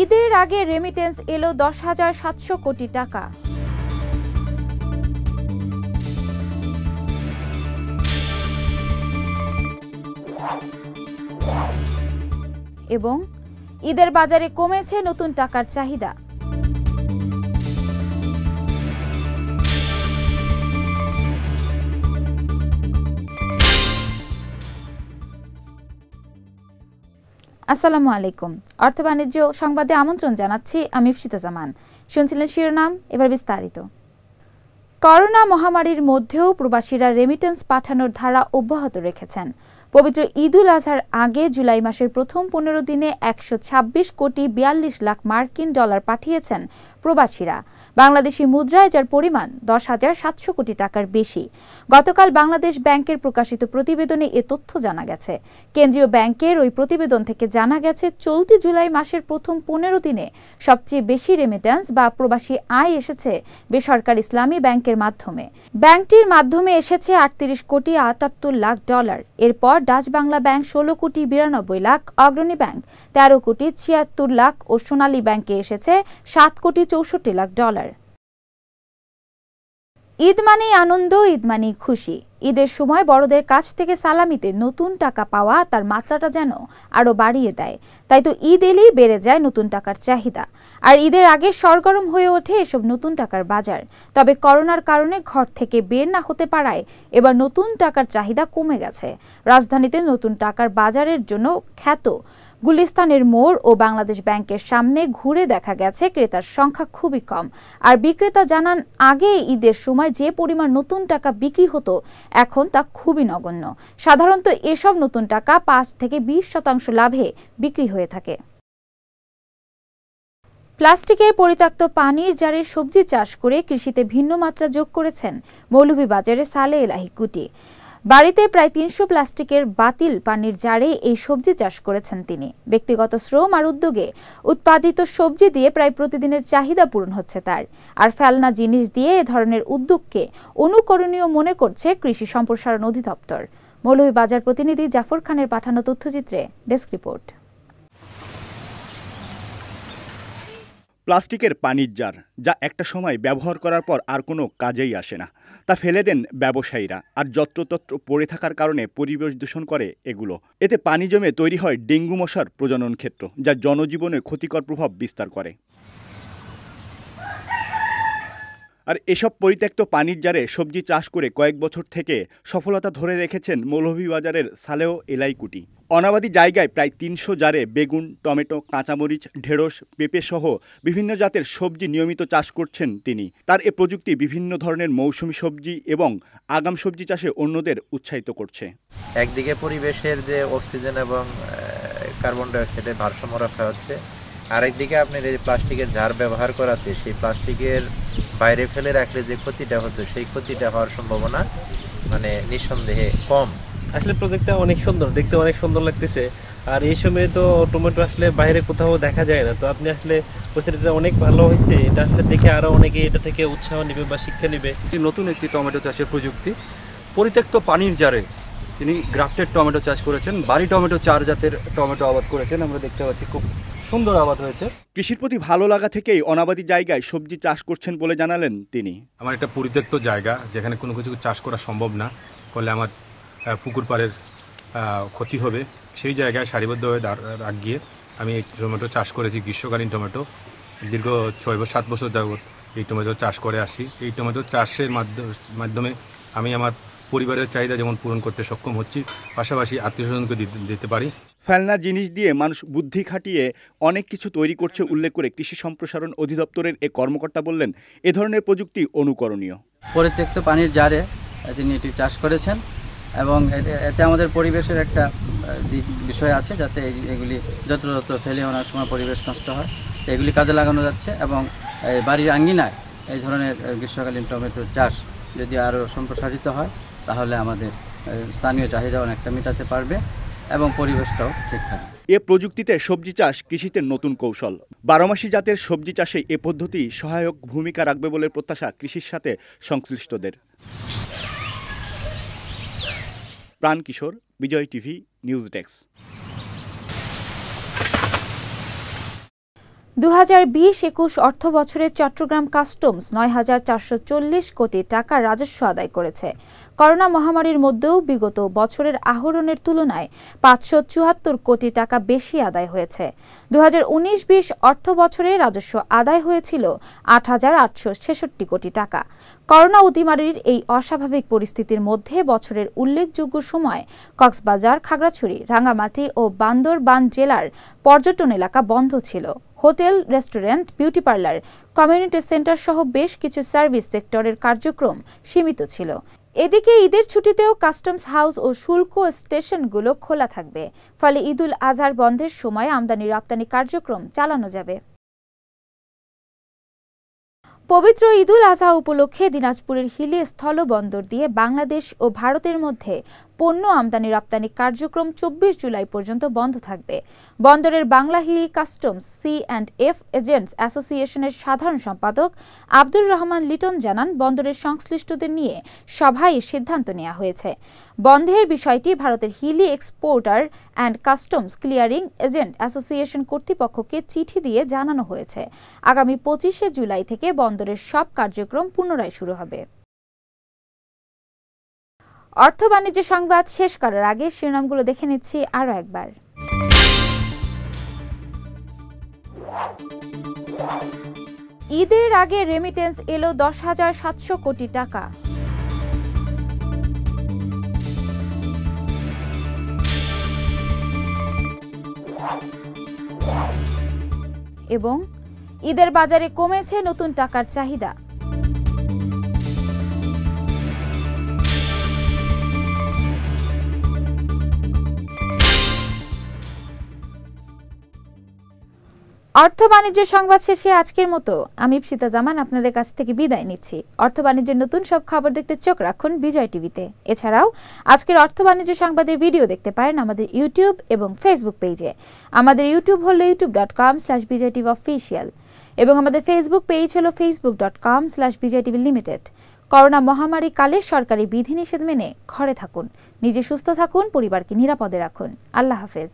ঈদের আগে রেমিটেন্স এলো দশ হাজার সাতশো কোটি টাকা। এবং ঈদের বাজারে কমেছে নতুন টাকার চাহিদা। আসসালামু আলাইকুম। অর্থ বাণিজ্য সংবাদে আমন্ত্রণ জানাচ্ছি আমি ইফসিতা জামান শুনছিলেন শিরোনাম, এবার বিস্তারিত। করোনা মহামারীর মধ্যেও প্রবাসীরা রেমিটেন্স পাঠানোর ধারা অব্যাহত রেখেছেন। পবিত্র ঈদুল আজহার আগে জুলাই মাসের প্রথম পনেরো দিনে একশো ছাব্বিশ কোটি বিয়াল্লিশ লাখ মার্কিন ডলার পাঠিয়েছেন প্রবাসীরা। বাংলাদেশি মুদ্রায় যার পরিমাণ দশ হাজার সাতশো কোটি টাকার বেশি। গতকাল বাংলাদেশ ব্যাংকের প্রকাশিত প্রতিবেদনে এ তথ্য জানা গেছে। কেন্দ্রীয় ব্যাংকের ওই প্রতিবেদন থেকে জানা গেছে, চলতি জুলাই মাসের প্রথম পনেরো দিনে সবচেয়ে বেশি রেমিটেন্স বা প্রবাসী আয় এসেছে বেসরকারি ইসলামী ব্যাংকের মাধ্যমে। ব্যাংকটির মাধ্যমে এসেছে আটত্রিশ কোটি আটাত্তর লাখ ডলার। এরপর ডাচ বাংলা ব্যাংক ষোলো কোটি বিরানব্বই লাখ অগ্রণী ব্যাংক, তেরো কোটি ছিয়াত্তর লাখ ও সোনালী ব্যাংকে এসেছে সাত কোটি চৌষট্টি লাখ ডলার। ঈদ মানেই আনন্দ, ঈদ মানেই খুশি। ঈদের সময় বড়দের কাছ থেকে সালামিতে নতুন টাকা পাওয়া তার মাত্রাটা যেন আরও বাড়িয়ে দেয়। তাই তো ঈদ এলেই বেড়ে যায় নতুন টাকার চাহিদা। আর ঈদের আগে সরগরম হয়ে ওঠে এসব নতুন টাকার বাজার। তবে করোনার কারণে ঘর থেকে বের না হতে পারায় এবার নতুন টাকার চাহিদা কমে গেছে। রাজধানীতে নতুন টাকার বাজারের জন্য খ্যাত গুলিস্তানের মোড় ও বাংলাদেশ ব্যাংকের সামনে ঘুরে দেখা গেছে ক্রেতার সংখ্যা খুবই কম। আর বিক্রেতা জানান আগে ঈদের সময় যে পরিমাণ নতুন টাকা বিক্রি হতো, এখন তা খুবই নগণ্য। সাধারণত এসব নতুন টাকা পাঁচ থেকে বিশ শতাংশ লাভে বিক্রি হয়ে থাকে। প্লাস্টিকের পরিত্যক্ত পানির জারে সবজি চাষ করে কৃষিতে ভিন্ন মাত্রা যোগ করেছেন মৌলভীবাজারে সালে এলাহি কুটি। বাড়িতে প্রায় তিনশো প্লাস্টিকের বাতিল পানির জারে এই সবজি চাষ করেছেন তিনি। ব্যক্তিগত শ্রম আর উদ্যোগে উৎপাদিত সবজি দিয়ে প্রায় প্রতিদিনের চাহিদা পূরণ হচ্ছে তার। আর ফেলনা জিনিস দিয়ে এ ধরনের উদ্যোগকে অনুকরণীয় মনে করছে কৃষি সম্প্রসারণ অধিদপ্তর। মৌলভীবাজার প্রতিনিধি জাফর খানের পাঠানো তথ্যচিত্রে ডেস্ক রিপোর্ট। প্লাস্টিকের পানির জার, যা একটা সময় ব্যবহার করার পর আর কোনো কাজেই আসে না। তা ফেলে দেন ব্যবসায়ীরা আর যত্রতত্র পড়ে থাকার কারণে পরিবেশ দূষণ করে এগুলো। এতে পানি জমে তৈরি হয় ডেঙ্গু মশার প্রজনন ক্ষেত্র, যা জনজীবনে ক্ষতিকর প্রভাব বিস্তার করে। আর এসব পরিত্যক্ত পানির জারে সবজি চাষ করে কয়েক বছর থেকে সফলতা ধরে রেখেছেন মৌলভীবাজারের সালেও এলাইকুটি। অনাবাদী জায়গায় প্রায় তিনশো জারে বেগুন, টমেটো, কাঁচামরিচ, ঢেঁড়স, পেঁপে সহ বিভিন্ন জাতের সবজি নিয়মিত চাষ করছেন তিনি। তার এ প্রযুক্তি বিভিন্ন ধরনের মৌসুমি সবজি এবং আগাম সবজি চাষে অন্যদের উৎসাহিত করছে। একদিকে পরিবেশের যে অক্সিজেন এবং কার্বন ডাইঅক্সাইডের ভারসাম্য রাখা হচ্ছে, আরেকদিকে আপনার এই প্লাস্টিকের ঝাড় ব্যবহার করাতে, সেই প্লাস্টিকের বাইরে ফেলে রাখলে যে ক্ষতিটা হতো সেই ক্ষতিটা হওয়ার সম্ভাবনা মানে নিঃসন্দেহে কম। আসলে প্রজেক্টটা অনেক সুন্দর দেখতে অনেক সুন্দর লাগতেছে। আর এই সময় তো টমেটো আসলে বাইরে কোথাও দেখা যায় না। তো আপনি আসলে প্রজেক্টটা অনেক ভালো হয়েছে। এটা আসলে দেখে আরও অনেকে এটা থেকে উৎসাহ নেবে বা শিক্ষা নেবে। নতুন একটি টমেটো চাষের প্রযুক্তি। পরিত্যক্ত পানির জারে তিনি গ্রাফটেড টমেটো চাষ করেছেন। বাড়ি টমেটো চার জাতের টমেটো আবাদ করেছেন। আমরা দেখতে পাচ্ছি খুব সুন্দর আবাদ হয়েছে। কৃষির প্রতি ভালো লাগা থেকেই অনাবাদী জায়গায় সবজি চাষ করছেন বলে জানালেন তিনি। আমার একটা পরিত্যক্ত জায়গা যেখানে কোনো কিছু চাষ করা সম্ভব না। ফলে আমার পুকুর পাড়ের ক্ষতি হবে। সেই জায়গায় সারিবদ্ধভাবে রাখ গিয়ে আমি এই টমেটো চাষ করেছি গ্রীষ্মকালীন টমেটো। দীর্ঘ ছয় বছর সাত বছর যাবৎ এই টমেটো চাষ করে আসি। এই টমেটো চাষের মাধ্যমে আমি আমার পরিবারের চাহিদা যেমন পূরণ করতে সক্ষম হচ্ছি পাশাপাশি আত্মীয় স্বজনকে দিতে পারি। ফেলনা জিনিস দিয়ে মানুষ বুদ্ধি খাটিয়ে অনেক কিছু তৈরি করছে উল্লেখ করে কৃষি সম্প্রসারণ অধিদপ্তরের এ কর্মকর্তা বললেন এ ধরনের প্রযুক্তি অনুকরণীয়। পরিত্যক্ত পানির জারে তিনি এটি চাষ করেছেন। এবং এতে আমাদের পরিবেশের একটা বিষয় আছে যাতে এগুলি যত্রতত্র ফেলে আনার সময় পরিবেশ নষ্ট হয়। এগুলি কাজে লাগানো যাচ্ছে এবং বাড়ির আঙ্গিনায় এই ধরনের গ্রীষ্মকালীন টমেটোর চাষ যদি আরও সম্প্রসারিত হয়, তাহলে আমাদের স্থানীয় চাহিদা অনেকটা মেটাতে পারবে এবং পরিবেশটাও ঠিক থাকবে। এ প্রযুক্তিতে সবজি চাষ কৃষিতে নতুন কৌশল। বারোমাসি জাতের সবজি চাষে এ পদ্ধতি সহায়ক ভূমিকা রাখবে বলে প্রত্যাশা কৃষির সাথে সংশ্লিষ্টদের। Pran Kishore, Bijoy TV, news desk. দু হাজার বিশ একুশ অর্থ বছরে চট্টগ্রাম কাস্টমস নয় হাজার চারশো চল্লিশ কোটি টাকা রাজস্ব আদায় করেছে। করোনা মহামারীর মধ্যেও বিগত বছরের আহরণের তুলনায় পাঁচশো চুয়াত্তর কোটি টাকা বেশি আদায় হয়েছে। দু হাজার উনিশ বিশ অর্থ বছরে রাজস্ব আদায় হয়েছিল আট হাজার আটশো ছেষট্টি কোটি টাকা। করোনা অতিমারির এই অস্বাভাবিক পরিস্থিতির মধ্যে বছরের উল্লেখযোগ্য সময় কক্সবাজার, খাগড়াছড়ি, রাঙ্গামাটি ও বান্দরবান জেলার পর্যটন এলাকা বন্ধ ছিল। Hotel, restaurant, beauty parlour, community centre সহ বেশ কিছু সার্ভিস সেক্টরের কার্যক্রম সীমিত ছিল। এদিকে ঈদের ছুটিতেও কাস্টমস হাউস ও শুল্ক স্টেশনগুলো খোলা থাকবে। ফলে ঈদুল আজহার বন্ধের সময় আমদানি রপ্তানি কার্যক্রম চালানো যাবে। পবিত্র ঈদুল আজহা উপলক্ষে দিনাজপুরের হিলি স্থলবন্দর দিয়ে বাংলাদেশ ও ভারতের মধ্যে পণ্য আমদানি রপ্তানি কার্যক্রম চব্বিশ জুলাই পর্যন্ত বন্ধ থাকবে। বন্দরের Bangla Hili customs C and F agents অ্যাসোসিয়েশনের সাধারণ সম্পাদক আব্দুর রহমান লিটন জানান, বন্দরের সংশ্লিষ্টদের নিয়ে সভায় সিদ্ধান্ত নেওয়া হয়েছে। বন্ধের বিষয়টি ভারতের Hili exporter and customs clearing agent association কর্তৃপক্ষকে চিঠি দিয়ে জানানো হয়েছে। আগামী পঁচিশে জুলাই থেকে বন্দরের সব কার্যক্রম পুনরায় শুরু হবে। অর্থ বাণিজ্য সংবাদ শেষ করার আগে শিরোনামগুলো দেখে নিচ্ছি আরও একবার। ঈদের আগে রেমিটেন্স এলো দশ হাজার সাতশো কোটি টাকা। এবং ঈদের বাজারে কমেছে নতুন টাকার চাহিদা। অর্থ বাণিজ্যের সংবাদ শেষে আজকের মতো। আমি ইপসিতা জামান আপনাদের কাছ থেকে বিদায় নিচ্ছি। অর্থ বাণিজ্যের নতুন সব খবর দেখতে চোখ রাখুন বিজয় টিভিতে। এছাড়াও, আজকের অর্থ বাণিজ্য সংবাদের ভিডিও দেখতে পারেন আমাদের ইউটিউব এবং ফেসবুক পেজে। আমাদের ইউটিউব হলো YouTube dot com slash Bijoy TV official এবং আমাদের ফেসবুক পেজ হলো Facebook dot com slash Bijoy TV limited. Corona মহামারী কালে সরকারি বিধিনিষেধ মেনে ঘরে থাকুন। নিজে সুস্থ থাকুন, পরিবারকে নিরাপদে রাখুন। আল্লাহ হাফেজ।